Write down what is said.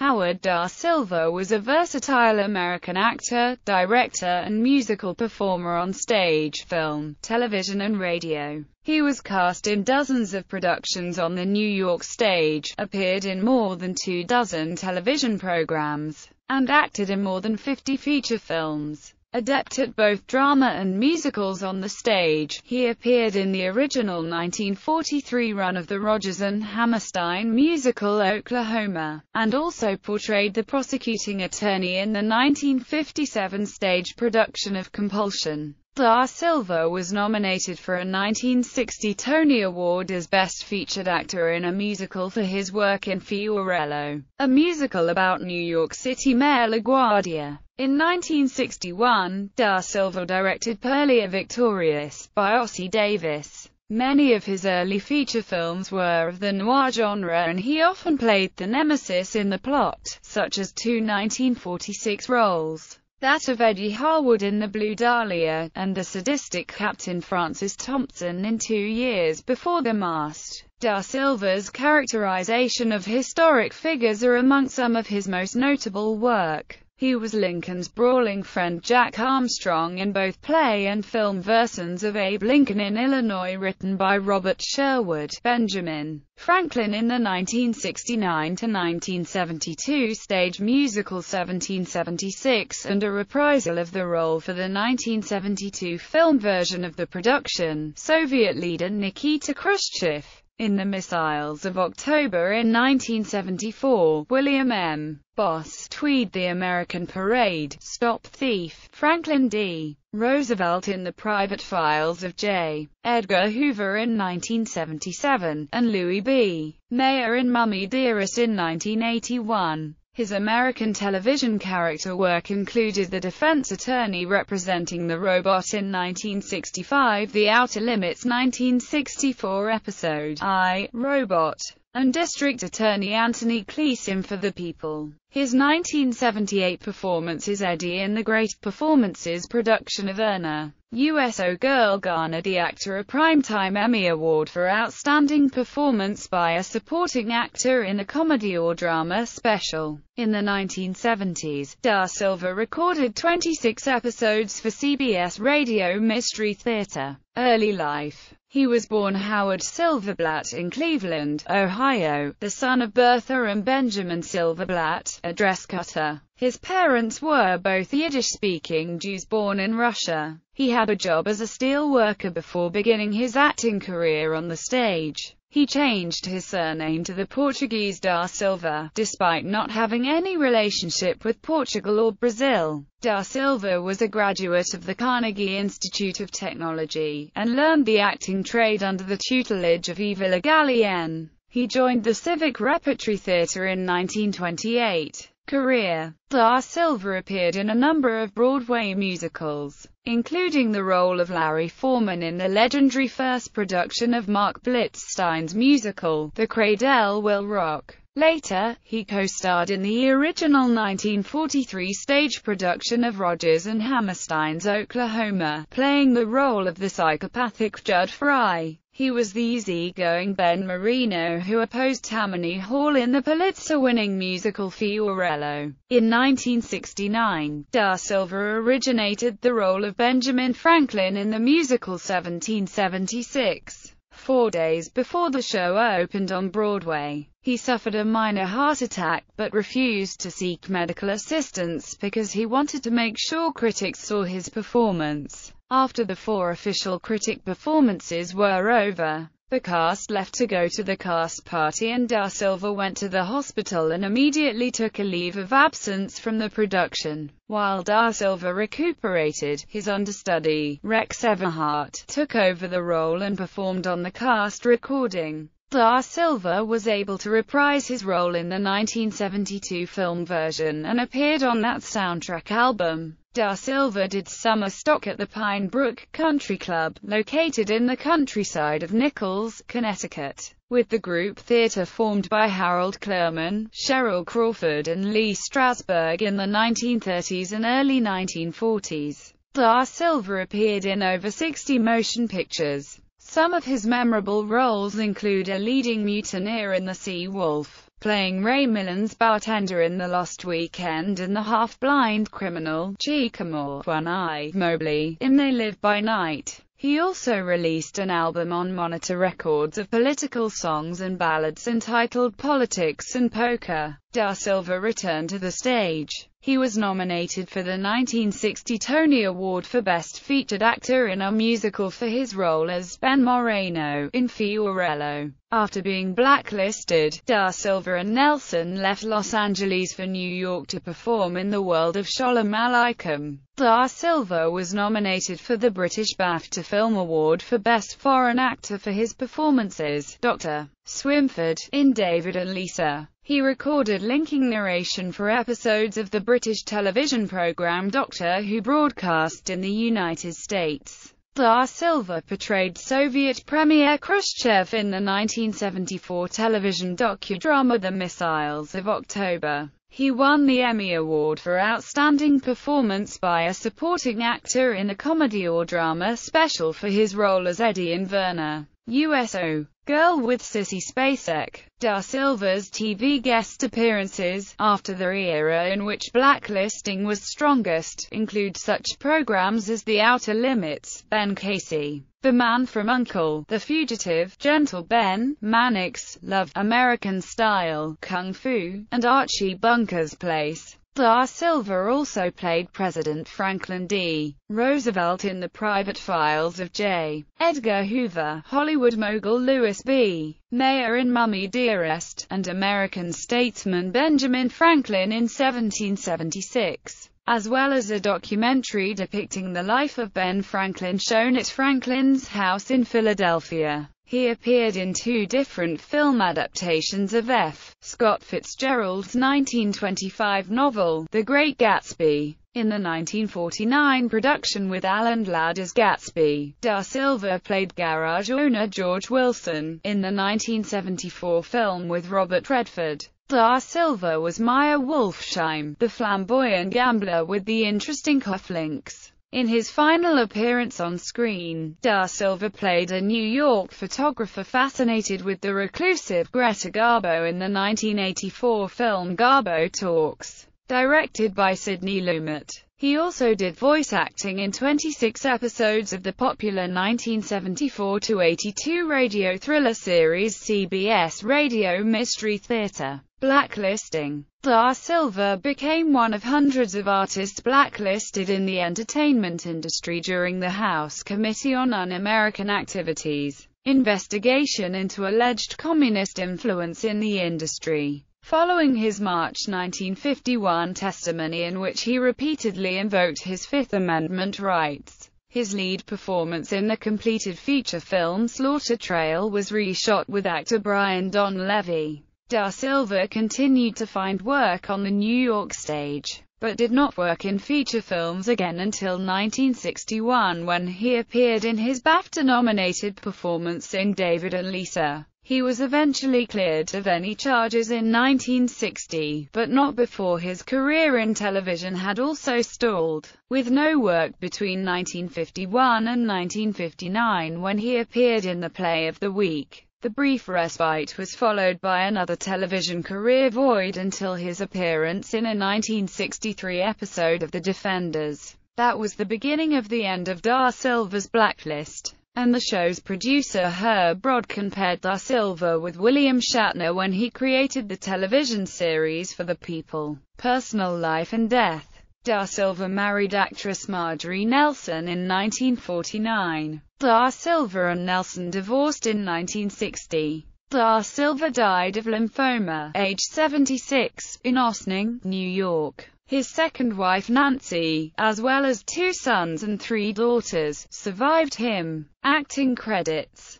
Howard Da Silva was a versatile American actor, director and musical performer on stage, film, television and radio. He was cast in dozens of productions on the New York stage, appeared in more than two dozen television programs, and acted in more than 50 feature films. Adept at both drama and musicals on the stage, he appeared in the original 1943 run of the Rodgers and Hammerstein musical Oklahoma, and also portrayed the prosecuting attorney in the 1957 stage production of Compulsion. Da Silva was nominated for a 1960 Tony Award as Best Featured Actor in a Musical for his work in Fiorello, a musical about New York City Mayor LaGuardia. In 1961, Da Silva directed Purlie Victorious, by Ossie Davis. Many of his early feature films were of the noir genre and he often played the nemesis in the plot, such as two 1946 roles that of Eddie Harwood in The Blue Dahlia, and the sadistic Captain Francis Thompson in Two Years Before the Mast. Da Silva's characterization of historic figures are among some of his most notable work. He was Lincoln's brawling friend Jack Armstrong in both play and film versions of Abe Lincoln in Illinois written by Robert Sherwood. Benjamin Franklin in the 1969-1972 stage musical 1776 and a reprisal of the role for the 1972 film version of the production, Soviet leader Nikita Khrushchev. In The Missiles of October in 1974, William M. Boss, Tweed The American Parade, Stop Thief, Franklin D. Roosevelt in The Private Files of J. Edgar Hoover in 1977, and Louis B. Mayer in Mommie Dearest in 1981. His American television character work included the defense attorney representing the robot in 1965, The Outer Limits 1964 episode, I, Robot, and District Attorney Anthony Celese in For the People. His 1978 performance is Eddie in the Great Performances production of Verna. USO Girl garnered the actor a Primetime Emmy Award for Outstanding Performance by a Supporting Actor in a Comedy or Drama Special. In the 1970s, Da Silva recorded 26 episodes for CBS Radio Mystery Theater. Early life he was born Howard Silverblatt in Cleveland, Ohio, the son of Bertha and Benjamin Silverblatt, a dress cutter. His parents were both Yiddish-speaking Jews born in Russia. He had a job as a steel worker before beginning his acting career on the stage. He changed his surname to the Portuguese Da Silva, despite not having any relationship with Portugal or Brazil. Da Silva was a graduate of the Carnegie Institute of Technology, and learned the acting trade under the tutelage of Eva Le Gallienne. He joined the Civic Repertory Theatre in 1928. Career Da Silva appeared in a number of Broadway musicals, including the role of Larry Foreman in the legendary first production of Marc Blitzstein's musical, The Cradle Will Rock. Later, he co-starred in the original 1943 stage production of Rodgers and Hammerstein's Oklahoma, playing the role of the psychopathic Jud Fry. He was the easygoing Ben Marino who opposed Tammany Hall in the Pulitzer-winning musical Fiorello. In 1969, Da Silva originated the role of Benjamin Franklin in the musical 1776. Four days before the show opened on Broadway, he suffered a minor heart attack, but refused to seek medical assistance because he wanted to make sure critics saw his performance. After the four official critic performances were over, the cast left to go to the cast party and Da Silva went to the hospital and immediately took a leave of absence from the production. While Da Silva recuperated, his understudy, Rex Everhart, took over the role and performed on the cast recording. Da Silva was able to reprise his role in the 1972 film version and appeared on that soundtrack album. Da Silva did summer stock at the Pine Brook Country Club, located in the countryside of Nichols, Connecticut, with the group theater formed by Harold Clurman, Cheryl Crawford and Lee Strasberg in the 1930s and early 1940s. Da Silva appeared in over 60 motion pictures. Some of his memorable roles include a leading mutineer in The Sea Wolf, playing Ray Milland's bartender in The Lost Weekend and the half-blind criminal, Chicamaw One-Eye Mobley, in They Live by Night. He also released an album on Monitor Records of political songs and ballads entitled Politics and Poker. Da Silva returned to the stage. He was nominated for the 1960 Tony Award for Best Featured Actor in a Musical for his role as Ben Marino in Fiorello. After being blacklisted, Da Silva and Nelson left Los Angeles for New York to perform in the world of Sholem Aleichem. Da Silva was nominated for the British BAFTA Film Award for Best Foreign Actor for his performances, Dr. Swinford, in David and Lisa. He recorded linking narration for episodes of the British television programme Doctor Who broadcast in the United States. Da Silva portrayed Soviet Premier Khrushchev in the 1974 television docudrama The Missiles of October. He won the Emmy Award for Outstanding Performance by a Supporting Actor in a Comedy or Drama Special for his role as Eddie in Verna. USO Girl with Sissy Spacek. Da Silva's TV guest appearances, after the era in which blacklisting was strongest, include such programs as The Outer Limits, Ben Casey, The Man from U.N.C.L.E., The Fugitive, Gentle Ben, Mannix, Love, American Style, Kung Fu, and Archie Bunker's Place. Da Silva also played President Franklin D. Roosevelt in The Private Files of J. Edgar Hoover, Hollywood mogul Louis B. Mayer in Mommie Dearest, and American statesman Benjamin Franklin in 1776 as well as a documentary depicting the life of Ben Franklin shown at Franklin's house in Philadelphia. He appeared in two different film adaptations of F. Scott Fitzgerald's 1925 novel, The Great Gatsby. In the 1949 production with Alan Ladd as Gatsby, Da Silva played garage owner George Wilson. In the 1974 film with Robert Redford, Da Silva was Meyer Wolfsheim, the flamboyant gambler with the interesting cufflinks. In his final appearance on screen, Da Silva played a New York photographer fascinated with the reclusive Greta Garbo in the 1984 film Garbo Talks, directed by Sidney Lumet. He also did voice acting in 26 episodes of the popular 1974-82 radio thriller series CBS Radio Mystery Theater. Blacklisting Da Silva became one of hundreds of artists blacklisted in the entertainment industry during the House Committee on Un-American Activities investigation into alleged communist influence in the industry. Following his March 1951 testimony in which he repeatedly invoked his Fifth Amendment rights, his lead performance in the completed feature film Slaughter Trail was reshot with actor Brian Donlevy. Da Silva continued to find work on the New York stage, but did not work in feature films again until 1961 when he appeared in his BAFTA-nominated performance in David and Lisa. He was eventually cleared of any charges in 1960, but not before his career in television had also stalled, with no work between 1951 and 1959 when he appeared in the Play of the Week. The brief respite was followed by another television career void until his appearance in a 1963 episode of The Defenders. That was the beginning of the end of Da Silva's blacklist, and the show's producer Herb Brodkin compared Da Silva with William Shatner when he created the television series for the People, Personal Life and Death. Da Silva married actress Marjorie Nelson in 1949. Da Silva and Nelson divorced in 1960. Da Silva died of lymphoma, age 76, in Ossining, New York. His second wife Nancy, as well as two sons and three daughters, survived him. Acting credits